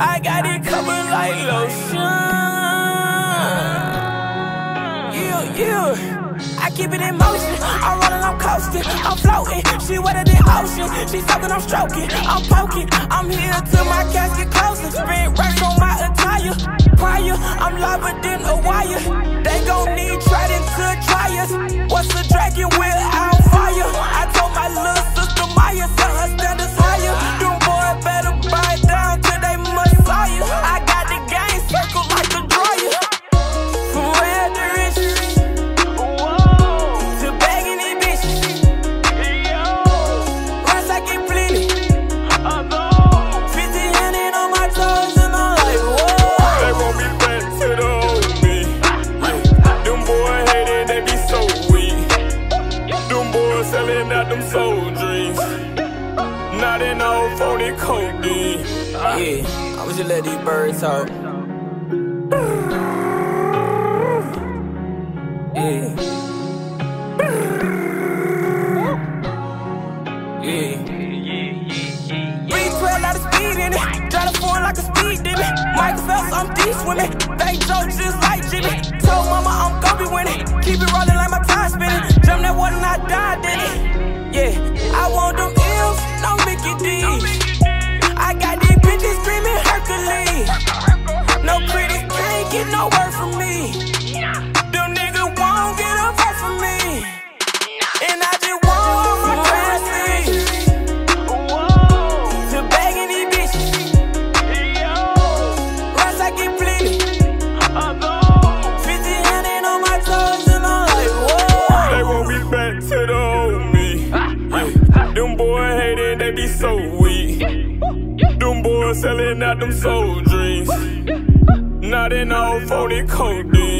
I got it covered like lotion. Yeah, yeah. I keep it in motion. I'm rolling, I'm coasting, I'm floating. She wetter than ocean. She talking, I'm stroking, I'm poking. I'm here till my casket closes. Spin racks on my attire. Prior, I'm liver than a wire. They gon' need trident to try us. What's the dragon without fire? In no phony codeine. Yeah, I'ma just let these birds talk. Yeah. Yeah. Bring 12 out of speed in it. Drive the phone like a speed demon. Michael Phelps, I'm deep swimming. Fake Joe just like Jimmy. Told mama I'm gon' be winning. Keep it rolling word from me. Them niggas won't get a word from me. And I just want my classics. To begging these bitches. Rest I get plenty. 1500 on my toes and I'm like, whoa. They want me back to the old me. Them boys hating, they be so weak. Them boys selling out them soul dreams. Not in no phony codeine.